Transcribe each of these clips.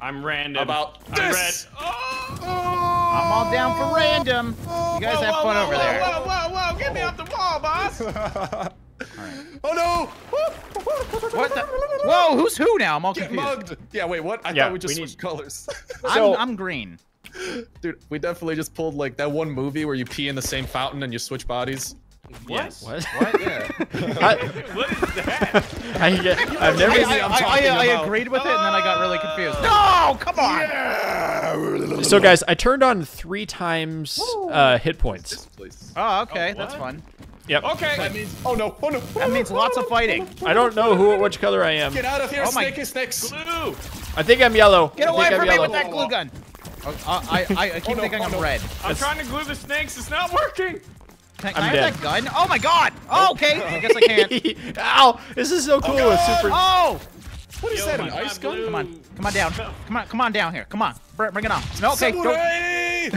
I'm random. About I'm this. red. Oh! I'm all down for random. You guys Whoa, have whoa, fun whoa, over whoa, there. Whoa, whoa, whoa! Get me off the wall, boss! Oh no! What the? Whoa, who's who now? I'm all Get confused. mugged! Yeah, wait, what? I Yeah, thought we just we switched colors. So- I'm, I'm green. Dude, we definitely just pulled like that one movie where you pee in the same fountain and you switch bodies. Yes. What? Yeah. I, What is that? I, get- I've never I. I, I'm I, I, I agreed with it, and then I got really confused. No, come on. So guys, I turned on three times uh, hit points. Oh, okay, that's what? fun. Yep. Okay. That means. Oh no! Oh no! That means lots of fighting. I don't know who, which color I am. Get out of here, Oh my- Snakey Snakes! Glue. I think I'm yellow. Get I away think I'm from me yellow. with that glue gun. Oh, I, I, I keep Oh, no, thinking oh, I'm no. red. I'm trying to glue the snakes. It's not working. Can, can I'm I dead. have that gun? Oh my god! Oh, okay, I guess I can't. Ow! This is so cool with super. Oh! What is Yo, that? my An ice God, gun? Blue. Come on, come on down. Come on, come on down here. Come on, bring, bring it on. No, okay, don't Samurai!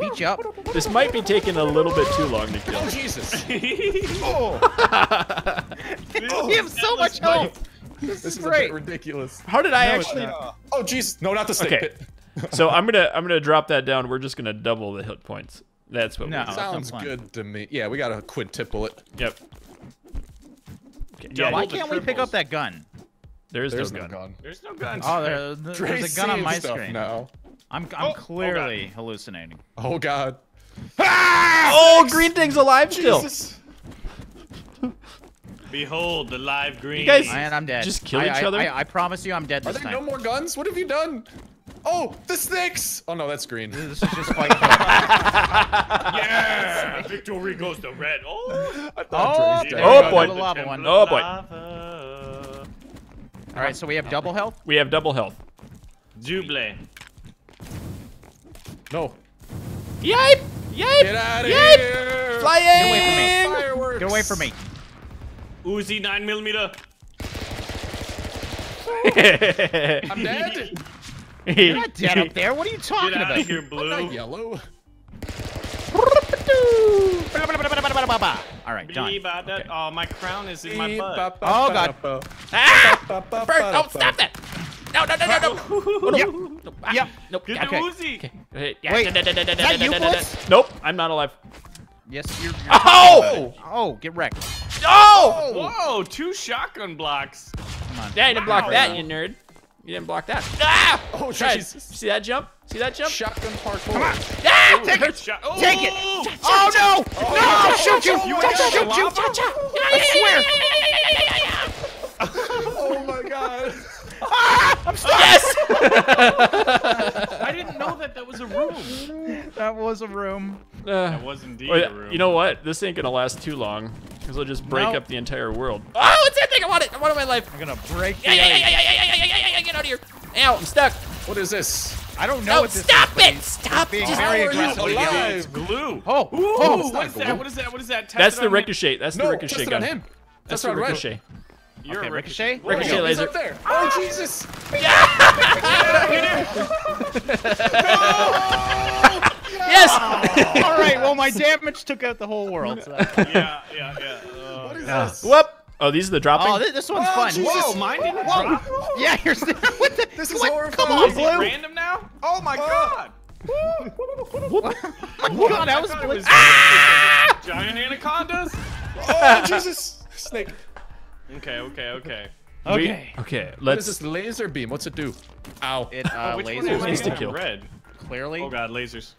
beat you up. This might be taking a little bit too long to kill. Oh Jesus! Oh! You have so much health. This, This is is a great. bit ridiculous. How did I No, actually? Oh Jesus! No, not the snake Okay. pit. So I'm gonna I'm gonna drop that down. We're just gonna double the hit points. That's what. No. We, Sounds good to me. Yeah, we gotta quintuple it. yep. Okay. Yeah, Yeah. Why can't we pick up that gun? There is There's no no gun. gun. There's no gun. Oh, there, there's Drae's a gun on my stuff screen. now. I'm, Oh, I'm oh, clearly hallucinating. Oh God. Ah! Oh, green thing's alive still. Behold the live green. You guys- And I'm dead. Just kill I- each I- other? I, I promise you, I'm dead Are this there time. no more guns? What have you done? Oh, the snakes! Oh no, that's green. This is just fight. Yeah! Victory goes to red. Oh! I thought Oh, dead. Oh, boy. the lava one. Oh, boy. Lava. All right, so we have double health. We have double health. Double. No. Yipe! Yipe! Get out of Yipe! here! Flying! away from me. Fireworks! Get away from me. Uzi 9 millimeter. I'm dead. You're not dead up there. What are you talking Get out about? of here, I'm blue. not yellow. All right, done. Bee-ba-da- Oh, my crown is in my butt. Oh, God. ah! Bert, oh, stop that! No, no, no, no, no! Oh, no. Yep. Nope. Ah, Yep. Nope. Get Okay. the Uzi. Okay. Yeah, Wait, is that you, da- da- Blitz? Nope, I'm not alive. Yes, you're. you're Oh! Oh, get wrecked. Oh! Whoa, two shotgun blocks. Come on. Yeah, you didn't block Ow. that, you nerd. You didn't block that. Ah! Oh, Try. Jesus. See that jump? See that jump? Shotgun parkour. Come on. Ah! Take it. Shot. Oh! Take it. Oh no! No! I'll shoot you! You I'll got shoot the you! lava? I Oh my God. Yes! I didn't know that that was a room. That was a room. Uh, That was indeed oh, a room. you know what? This ain't gonna last too long. Because it'll just break No. up the entire world. Oh, it's that thing! I want it! I want it in my life! I'm gonna break the Yeah, yeah, yeah, yeah, yeah, yeah, yeah, yeah, yeah, yeah, get out of here! Ow, I'm stuck! What is this? I don't know No, what this stop is. but it! Stop! being Just- very How are you aggressively alive? yelling. It's glue. Oh! oh Ooh, Oh! what is glue. that? What is that? What is that? Test That's the on me. ricochet. That's the ricochet test it gun. on him. That's That's the not right. ricochet. You're Okay, a ricochet? Whoa. Ricochet He's laser. up there. Oh Jesus! Yes! All right. Well, my damage took out the whole world. So Yeah, yeah, yeah. Oh, What is Ah, this? Whoop! Oh, these are the dropping? Oh, this, this one's Oh, fun. Jesus. Whoa, mine didn't Whoa! drop. Yeah, you're. What the? This is what? horrifying. Come on, Is it Blue. random now? Oh my god! Oh, God, that was I thought it Blue. was Ah! giant anacondas. Oh Jesus! Snake. Okay, okay, okay. We- Okay. okay, What is let's. this laser beam? What's it do? Ow. It uh, Oh, which one lasers is Insta it? kill. Red. clearly. Oh god, lasers.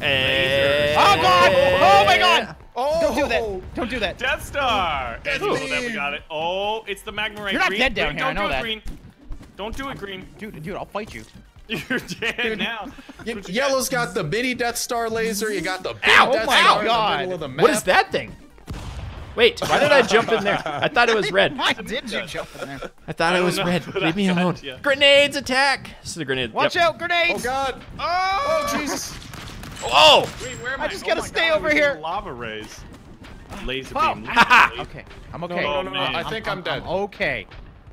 Eh, Oh God! Oh my God! Oh! Don't do that! Don't do that! Death Star. Death Oh, that we got it. Oh, it's the magma ray. You're not green. dead down green, here, Don't know do that. it, green. Don't do it, green. Dude, dude, I'll fight you. You're dead now. You Yellow's got the mini Death Star laser. You got the big Ow, Death oh my Star in the God. middle of the map. What is that thing? Wait, why did I jump in there? I thought it was red. Why did you jump in there? I thought I it was know, red. Leave me alone. ya. Grenades attack! This is a grenade. Watch Yep. out, grenades! Oh God! Oh, Oh Jesus! Whoa! Wait, where am I I? just Oh gotta stay God, over here. Lava rays. Laser Oh. beam. Okay, I'm okay. No, Oh, no, no, man. I think I'm, dead. okay.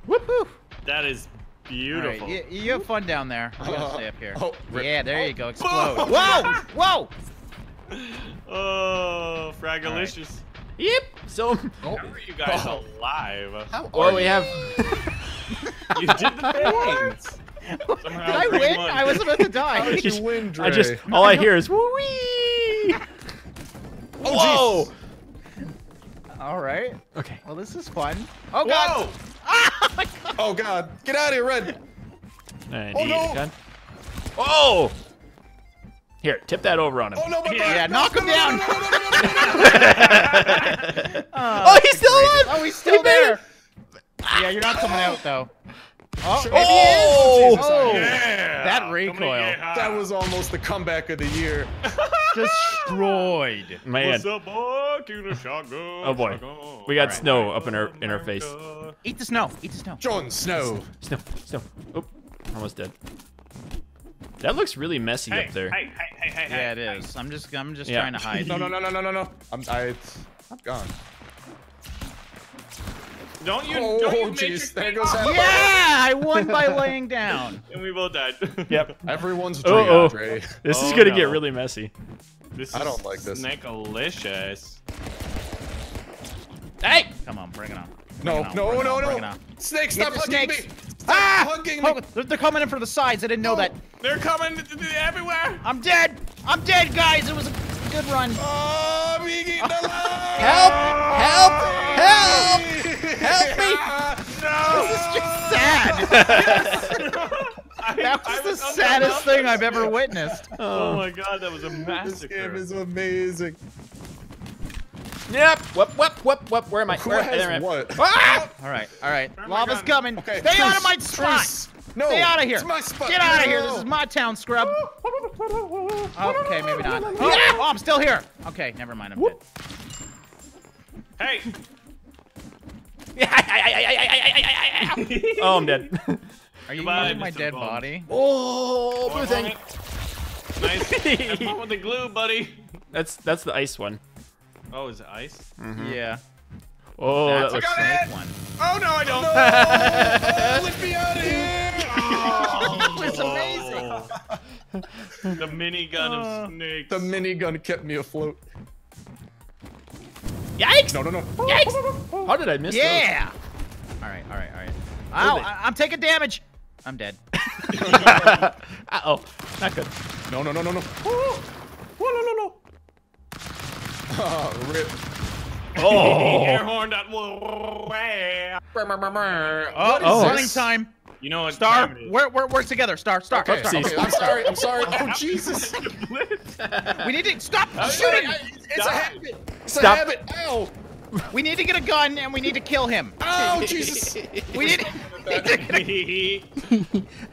Woohoo! That is beautiful. right, you, you have fun down there. I'm gonna stay up here. Oh, rip. yeah, there you go. Oh. Explode. Whoa! Whoa! Oh, fragalicious. Yep. So, oh, How are you guys Oh. alive? How are well, are we you? have. You did the things. Win? won. I was about to die. How did you win, Drae? I just all I hear is woo wee. Oh, Whoa. All right. Okay. Well, this is fun. Oh god. Whoa! Oh god, get out of here, Red. I Oh, no. gun. Oh. Here, tip that over on him. Oh no, my Yeah, back. knock no, him no, down. Oh, he's still alive. Oh, he's still He there. it. Yeah, you're not coming out though. Oh, Sure. maybe. Oh, Jesus, Oh, Yeah. that recoil. and get high. That was almost the comeback of the year. destroyed. Man, What's up, boy? Kill the shotgun. Oh, boy. shotgun. we got Alright. snow up in our in our face. Eat the snow. Eat the snow. Jon Snow. Snow, snow. Oh, almost dead. That looks really messy Hey, up there. hey, hey, hey, hey, Yeah, it hey, is. I'm just, I'm just Yeah. trying to hide. No, no, no, no, no, no, no. I'm, I, I'm gone. Don't you? Oh, don't you jeez, there goes Oh, Yeah, I won by laying down. And we both died. Yep. Everyone's Oh, Drae, oh. Drae. This is Oh, gonna no. get really messy. This I don't like this. Snakealicious. Hey! Come on, bring it on. No, it on, no, no, on, bring no. on. Snake, stop the hugging snakes. me. Stop Ah! hugging Oh, me. they're, they're coming in from the sides. I didn't know that. They're coming everywhere. I'm dead. I'm dead, guys. It was a good run. Oh, I'm being eaten alive. Help! Help! Help! Help me! No. This is just sad. that was the was under saddest thing. I've ever witnessed. Oh my god, that was a massacre. This game is amazing. Yep. Whoop, whoop, whoop, whoop. Where am I? Who Where has there I what? Ah! All right, all right. my Lava's coming. Okay, Stay out of my truce, spot. truce. No, Stay out of here. It's my spot. Get out of here. This is my town, scrub. Okay, maybe not. Oh, oh, I'm still here. Okay, never mind. I'm dead. Hey, oh, I'm dead. Are you Goodbye, my Mr. dead Bond. body? Oh, blue thing. Nice. Have with the glue, buddy. That's that's the ice one. Oh, is it ice? Mm-hmm. Yeah. Oh, That's that a looks. got snake one. Oh no, I don't. Oh, let me out of here. That was amazing. Oh. the minigun of oh. snakes. The minigun kept me afloat. Yikes! No, no, no. Yikes! How did I miss Yeah. All right, all right, all right. Ow. I- I'm taking damage. I'm dead. uh oh, not good. No, no, no, no, no. Oh, no, no, no. Oh, rip. Oh, Air horn that will. Oh, Oh. running time. You know what? Star, time it is. we're, we're, we're together. Star, star, Okay, star. okay, I'm sorry. I'm sorry. Oh, Jesus. We need to stop I'm shooting. sorry, I- It's a habit. It's a Stop. habit. Ow. We need to get a gun and we need to kill him. Oh, Jesus. We need. need to get, a,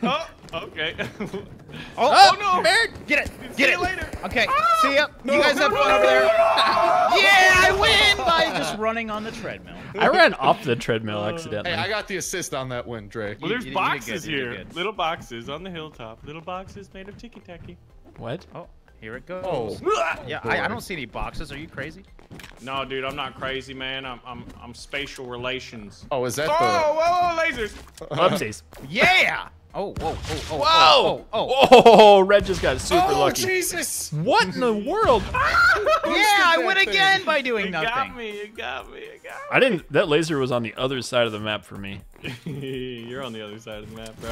oh, okay. oh, oh, oh no! Bird. Get it! See Get you it! later. Okay, ah! see ya. you guys have fun over there. yeah, I win by just running on the treadmill. I ran off the treadmill uh, accidentally. Hey, I got the assist on that win, Drae. Well, there's you did boxes you did here. Little boxes on the hilltop. Little boxes made of ticky tacky. what? Oh, here it goes. Oh. Yeah, I, I don't see any boxes. Are you crazy? No, dude, I'm not crazy, man. I'm I'm I'm spatial relations. Oh, is that Oh, the? whoa, whoa, lasers! Whoopsies. Yeah. Oh, whoa, oh, oh, Whoa! oh, oh, oh. Oh, Red just got super Oh, lucky. Oh, Jesus. What in the world? Yeah, I win thing? again by doing You got me. You got me. You got me. I didn't. That laser was on the other side of the map for me. me. You're on the other side of the map, bro.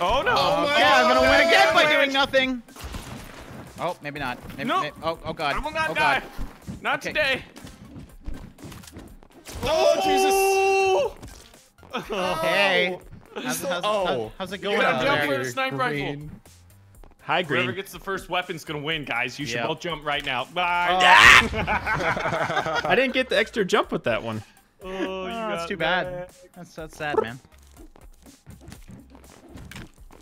Oh no! Oh, my Yeah, I'm gonna win again by doing nothing. Oh, maybe not. Maybe, No. may- oh, oh god. I will not oh die. god. Not Okay. today. Oh, Jesus. Oh. Hey. How's, how's, Oh. how's, how's it going gotta out jump there? for the sniper rifle. Green. Whoever gets the first weapon's gonna win, guys. You should Yeah. both jump right now. Bye. Oh. I didn't get the extra jump with that one. Oh, you Oh, that's got too bad. That's that's sad, man.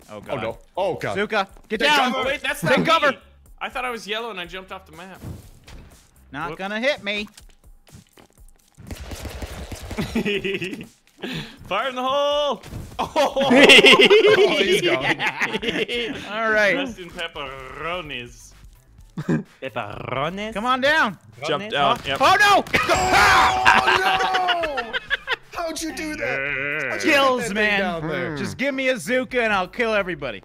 Oh Oh god. no. Oh god. Zuka, get Take down. Oh, wait, that's Take not cover. Me. I thought I was yellow and I jumped off the map. Not Whoop. gonna hit me. Fire in the hole! Oh, Oh, he's gone. All right. dressed in pepperonis. pepperonis? Come on down. Jumped out. Yep. Oh no! Oh no! How'd you do that? How'd you Kills, get that man. Just give me a Zuka and I'll kill everybody.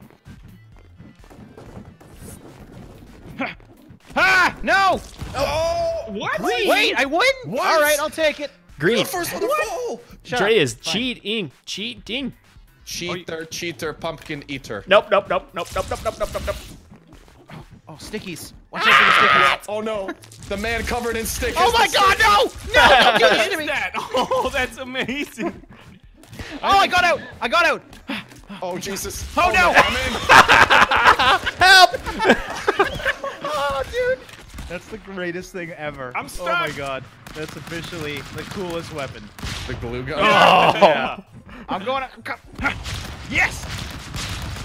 Ha! No! Oh! What? Wait, I win? What? All right, I'll take it. Green. The first one to. Shut Drae up. is Fine. cheating. Cheating. Cheater, oh, cheater, pumpkin eater. Nope, nope, nope, nope, nope, nope, nope, nope, nope, nope. Oh, stickies. Watch out for the ah! stickies. Oh no, the man covered in stickers. Oh my god, no! No, don't do this to me! that? Oh, that's amazing. Oh, I got out! I got out! Oh Jesus. Oh, oh no! I'm in. Oh, dude! That's the greatest thing ever. I'm oh stuck. Oh my god. That's officially the coolest weapon. The glue gun. Yeah. Oh. I'm going to... come- Yes!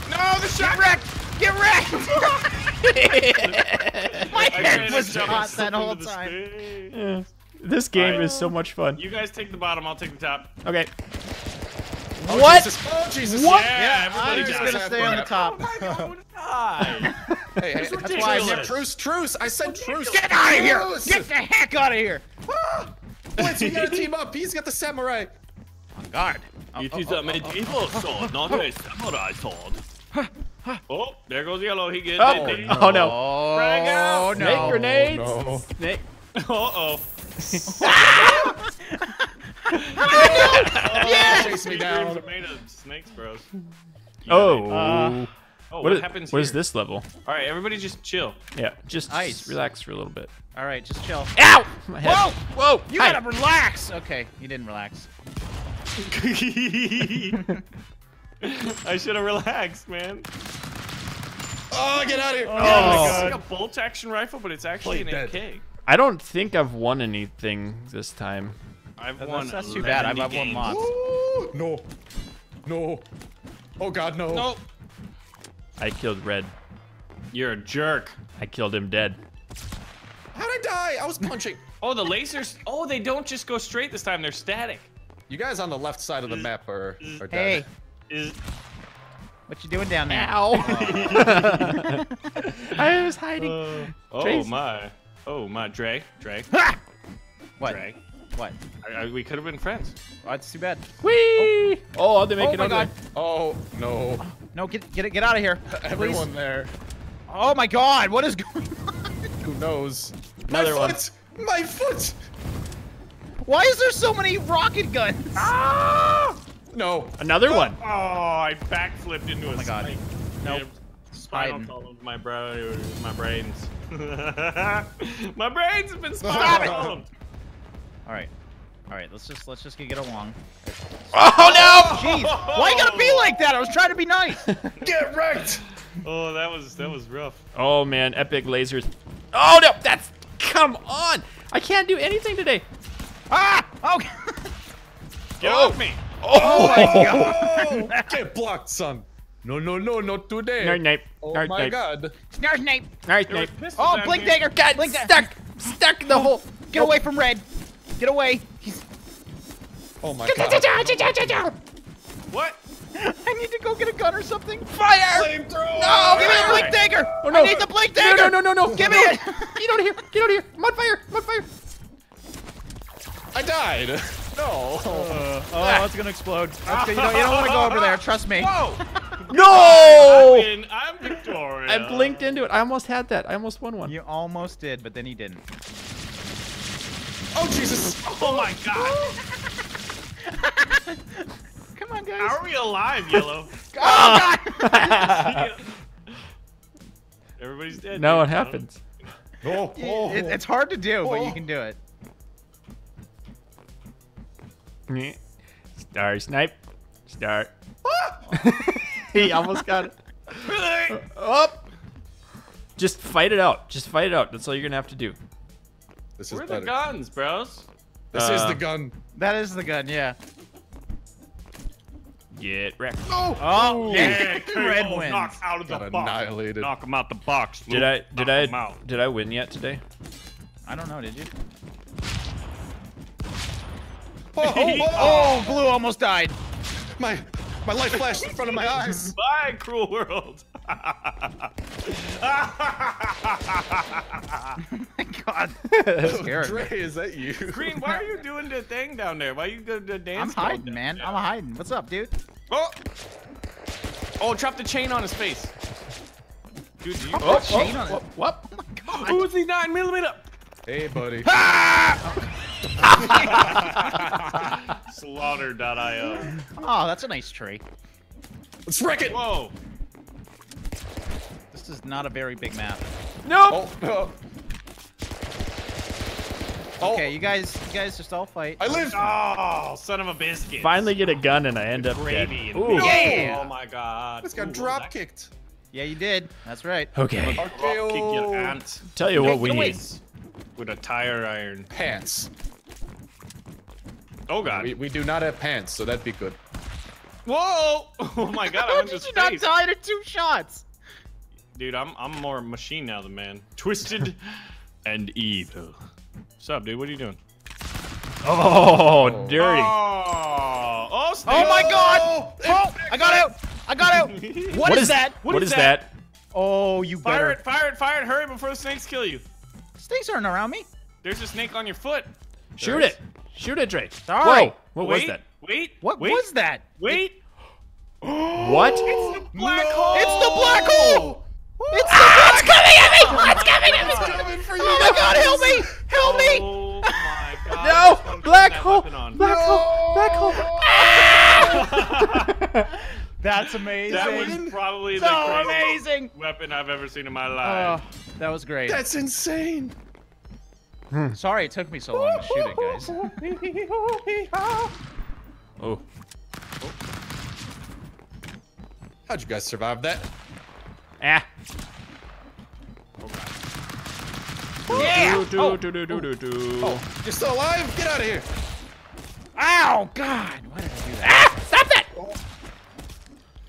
No, the shot. Get wrecked! Get wrecked! my head to was hot that whole time. Yeah. This game is so much fun. You guys take the bottom. I'll take the top. Okay. Oh, What? Jesus. Oh Jesus. What? Yeah, I'm just gonna stay on the top. Oh my god, I'm die. Hey, hey, That's why I said truce, truce. I said truce. Get out of here! Get the heck out of here! Wait, so we gotta team up. He's got the samurai. On guard. It is a medieval sword, not a samurai sword. Oh, there goes yellow. He gets Oh, it. oh no. Frag out. Oh Snake no. grenades. no. Snake. Uh oh. Oh, chase me down. Dreams are made of snakes, bros. Oh. Uh, Oh, what what, is, happens what here? is this level? All right, everybody just chill. Yeah, just, Ice. relax for a little bit. All right, just chill. Ow! My head. Whoa! Whoa! You Hi. gotta relax. Okay, you didn't relax. I should have relaxed, man. Oh, get out of here. Oh, Oh. it's like a bolt action rifle, but it's actually Play an dead. AK. I don't think I've won anything this time. I've That's, won. that's too bad. I've, 11 I've won games. lots. Ooh, no. No. Oh God, no. No, I killed Red. you're a jerk. I killed him dead. How'd I die? I was punching. Oh, the lasers. Oh, they don't just go straight this time. They're static. You guys on the left side of the map are, are Hey, dead. Is what you doing down there? Ow! I was hiding. Uh, oh Trace. my. Oh my, Drae, Drae, Ha! What? Drae. What? I, I, we could have been friends. Oh, it's too bad. Whee! Oh, they make Oh it my over god. Oh no. No, get get it, get out of here. Everyone there. Oh my god, what is going on? Who knows? Another my one. foot! My foot! Why is there so many rocket guns? Ah! No. Another one. Oh, I backflipped into a my God. snake. Nope. Yeah, Spinal column of my bro, my brains. my brains have been Stop spinal it. Column. All right, all right. Let's just let's just get, get along. Oh no! Jeez, why you gotta be like that? I was trying to be nice. Get wrecked! Oh, that was that was rough. Oh man, epic lasers. Oh no! That's come on! I can't do anything today. ah! Oh. Get Oh. off me! Oh, my god. Oh, get blocked, son. No, no, no, not today. Night, night. Oh Night, my night. God. Snarf Snape. Night, There was night. Oh, blink dagger. Got blink da- stuck, stuck in the hole. Get away from red. Get away. He's. Oh my God. What? I need to go get a gun or something. Fire! Flamethrower! No! Give me the fire! blink dagger. Oh, no. I need the blink dagger. No, no, no, no, no! Give me it. Get out of here! Get out of here! I'm on fire! I'm on fire! I died. No. Uh, oh, it's gonna explode. That's good. You don't, you don't want to go over there. Trust me. Whoa! No! I'm, in, I'm Victoria. I blinked into it. I almost had that. I almost won one. You almost did, but then you didn't. Oh Jesus. Oh my god! Come on, guys. How are we alive, Yellow? Oh God! Everybody's dead. now dude. what happens? Oh, oh. It- it's hard to do, but you Oh. can do it. Star snipe. Star. he almost got it. Up. Just fight it out. Just fight it out. That's all you're gonna have to do. This is Where are the guns, bros? This is Uh, the gun. That is the gun, yeah. Get wrecked. Oh, Yeah, Red KO, wins. Knock out of the box. annihilated. Knock him out the box. Did I did Knock him out. I did I win yet today? I don't know, did you? Oh, oh, oh, Oh, Blue almost died. My, my light flashed in front of my eyes. Bye, cruel world. My God. That's scary. Drae, is that you? Green, why are you doing the thing down there? Why are you the, the I'm hiding, man. there? I'm hiding. What's up, dude? Oh! Oh, drop the chain on his face. Dude, do you? Oh, oh, oh chain oh, on it. oh, what? Uzi 9 millimeter. Hey, buddy. Slaughter.io. Oh, that's a nice tree. Let's wreck it. Whoa. This is not a very big map. Nope. Oh, oh. Oh, Okay, you guys, you guys just all fight. I live. Oh, son of a biscuit. Finally get a gun and I end up dead. Gravy. and Ooh. biscuit. Yeah. Oh my god. This got Ooh, drop that- kicked. Yeah, you did. That's right. Okay. Drop kick your ant Tell you what we need. with a tire iron. Pants. Oh god. We, we do not have pants, so that'd be good. Whoa! Oh my god, I How went to did you not die to two shots? Dude, I'm I'm more machine now than man. Twisted and evil. What's up, dude? What are you doing? Oh, oh. dirty. Oh, oh, snake. Oh my god! Oh, oh I got out! I got out! what what is is that? what is that? Oh, you Fire better. it, fire it, fire it! Hurry before the snakes kill you. Snakes aren't around me. There's a snake on your foot. Shoot it. Shoot it, Drake. Sorry. Whoa. What wait, was that? Wait. What wait, was that? Wait. What? It's the black No! hole. It's the black hole! It's the ah! It's coming at me! It's coming at me! It's Coming for you. Oh my god, help me! Help me! Oh my god. No! This one Black turned that hole! Black hole! Black hole! That's amazing. That was probably so the craziest amazing. weapon I've ever seen in my Oh, life. that was great. That's insane. Sorry it took me so long to shoot it, guys. Oh. How'd you guys survive that? Ah. Yeah! Do, Oh, do, do, do, do, do. Oh, you're still alive? Get out of here. Ow! God! Why did I do that? Ah! Stop that!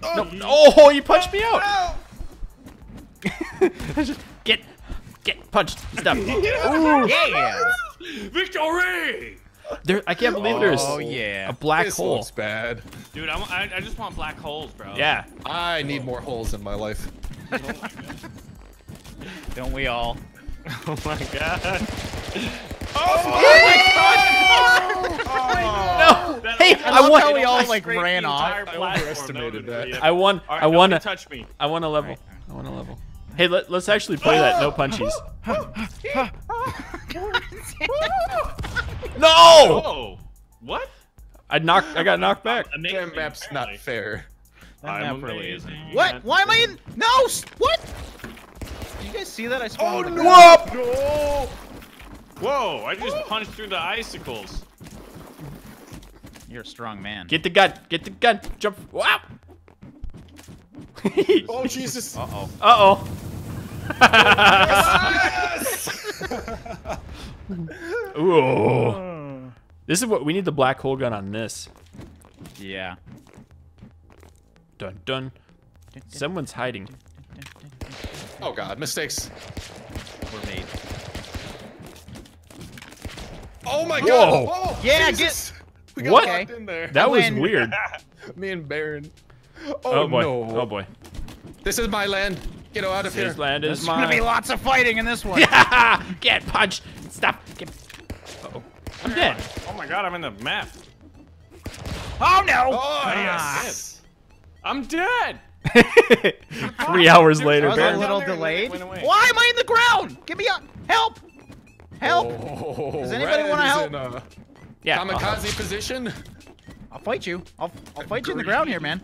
Oh, Oh, you punched me out. Just get, get punched. Stop. Yeah! Victory! There, I can't believe there's Oh, yeah. a black this hole. looks bad. Dude, I'm, I, I just want black holes, bro. Yeah. I need more holes in my life. Don't we all? Oh my god. Oh, oh my God! Oh No. That- Hey, I I love won. how we all, like, ran off. I platform. overestimated No, that. I won. All right, I won. nobody A, touch me. I won a level. I won a level. Hey, let, let's actually play that. No punchies. No! Oh, what? I knocked. I got knocked back. Amazing, That map's not fair. That I'm map really isn't. amazing. What? Why am I in? No! What? Did you guys see that? I oh, spawned. on the ground. Whoop! No. Whoa, I just punched through the icicles. You're a strong man. Get the gun. Get the gun. Jump. Wow. Oh Jesus. Uh oh. Uh oh. Ooh. This is what we need the black hole gun on this. Yeah. Dun dun. Someone's hiding. Oh God, mistakes. We're made. Oh my Whoa. God. Oh, Yeah, Jesus. We got What? locked in there. That was win. weird. Me and Baron. Oh, Oh boy. no. Oh boy. This is my land. Get out of here. This land is mine. There's gonna be lots of fighting in this one. Get punched. Stop. Get. Uh oh. I'm dead. Oh my god, I'm in the map. Oh no! Oh Ah. yes. I'm dead. Three hours later, I was a little Down there, delayed. went. Why am I in the ground? Give me a help! Help! Oh, Does anybody wanna help? In a Yeah. kamikaze position. I'll fight you. I'll, I'll fight you in the ground here, man.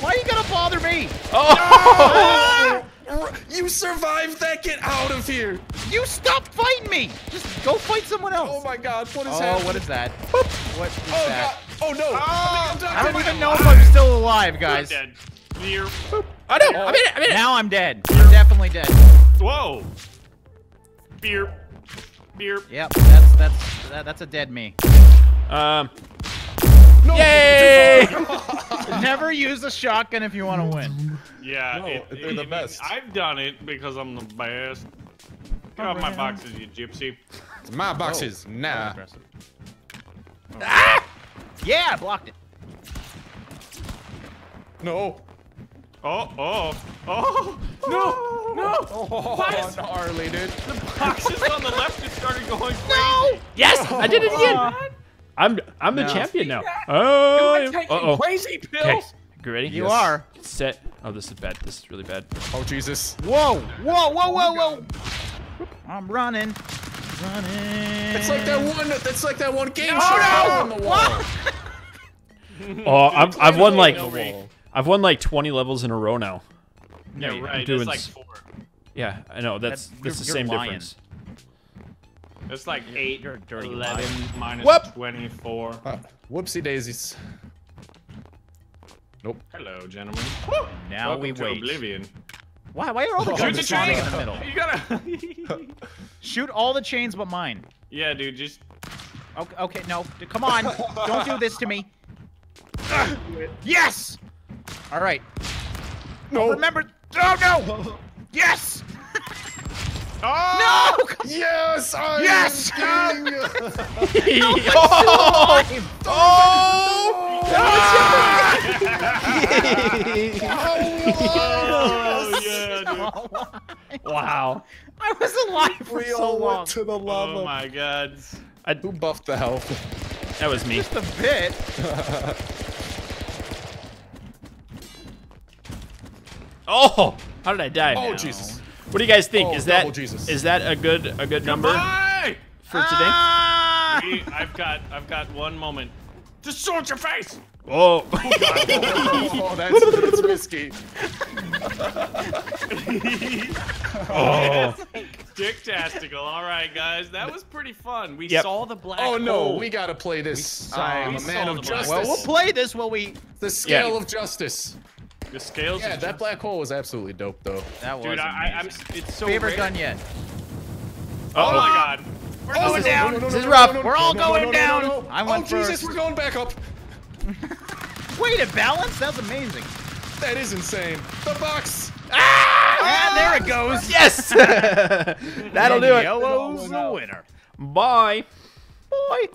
Why are you gonna bother me? Oh! R- You survived that. Get out of here. You stop fighting me! Just go fight someone else. Oh my God. What is Oh, happening? what is that? What is Oh that? God. Oh no. I think I'm I done. don't even know if I'm still alive, I'm guys. dead. Here. Oh no! I'm in it! I'm in it! Now I'm dead. You're definitely dead. Whoa. Beer. Beer. Yep, that's that's that, that's a dead me. Um. No. Yay! Never use a shotgun if you want to win. Yeah, No, it- they're the it- best. I've done it because I'm the best. Get off my boxes, you gypsy. It's my boxes. Oh. Nah. Oh. Ah! Yeah, I blocked it. No. Oh, oh, oh, no, no. Oh, gnarly, dude. The Boxes on the left just started going crazy. No! Yes! I did it again! Oh. I'm I'm the No. champion now. Oh! I'm Uh oh. crazy Okay. pills. You ready? You Yes. are. Set. Oh, this is bad. This is really bad. Oh Jesus. Whoa! Whoa! Whoa! Whoa! Whoa! I'm running. Running. It's like that one. It's like that one game Oh, show no! on the wall. Oh, I've, I've won like I've won like 20 levels in a row now. Yeah, I'm right. doing It's like four. Yeah, I know. That's That's- that's the same lying. difference. It's like eight, you're a dirty 11 liar. minus Whoop. 24. Uh, whoopsie daisies. Nope. Hello, gentlemen. Now Welcome we to wait. Oblivion. Why? Why are all the Oh, guns Shoot the chain! in the middle? You gotta. Shoot all the chains but mine. yeah, dude. Just Okay, okay, no, come on! Don't do this to me. Yes. All right. No. Remember. Oh no! Yes! Oh! No! Yes! I Yes! am king! oh! Oh yeah, dude. wow. I was alive for we so all long. went to the lava. Oh my god. I, Who buffed the health? that was me. Just a bit. Oh! How did I die? Oh, Jesus. What do you guys think? Oh, is that double Jesus. is that a good a good number Bye! for today? Ah! We- I've got I've got one moment. Just sword your face. Oh. Oh, that's, that's risky. oh. Dicktastical. All right, guys, that was pretty fun. We Yep. saw the black Oh no, hole. we gotta play this. I'm a man of justice. Well, we'll play this while we. the scale Yeah. of justice. The scales. Yeah, that just- black hole was absolutely dope, though. That was Dude, I, I, I'm. It's so favorite rare. gun yet. Oh my god. We're going down. This is rough. We're all going down. I went oh Jesus, we're going back up. Wait, it balanced? That was amazing. That is insane. The box. Ah, there it goes. Yes. That'll do it. Yellow's the winner. Bye. Boy.